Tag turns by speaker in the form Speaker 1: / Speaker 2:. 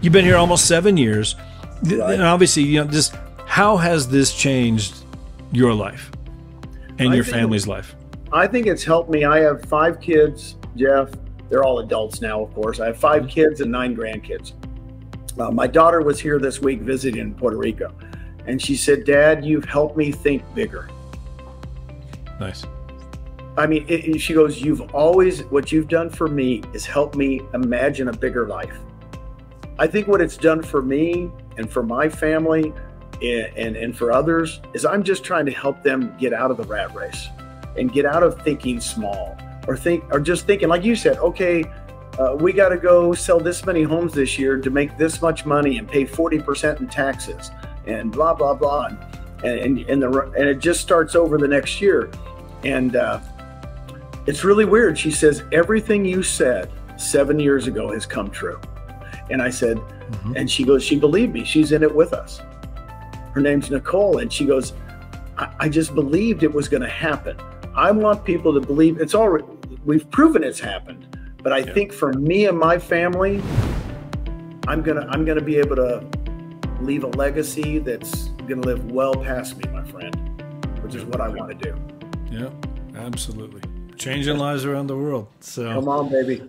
Speaker 1: You've been here almost seven years, right. and obviously, you know, just how has this changed your life and I your family's life?
Speaker 2: I think it's helped me. I have five kids, Jeff. They're all adults now, of course. I have 5 mm-hmm. kids and nine grandkids. Uh, my daughter was here this week visiting in Puerto Rico, and she said, "Dad, you've helped me think bigger."
Speaker 1: Nice.
Speaker 2: I mean, it, she goes, You've always, what you've done for me is help me imagine a bigger life. I think what it's done for me and for my family and, and, and for others is I'm just trying to help them get out of the rat race and get out of thinking small or think, or just thinking, like you said, okay, uh, we got to go sell this many homes this year to make this much money and pay 40% in taxes and blah, blah, blah. And, and, and, the, and it just starts over the next year. And, uh, it's really weird. She says, Everything you said seven years ago has come true. And I said, mm-hmm. And she goes, She believed me. She's in it with us. Her name's Nicole. And she goes, I, I just believed it was going to happen. I want people to believe it's already, we've proven it's happened. But I yeah. think for me and my family, I'm gonna I'm gonna be able to leave a legacy that's gonna live well past me, my friend, which is what I want to do.
Speaker 1: Yeah, absolutely changing lives around the world. So
Speaker 2: come on, baby.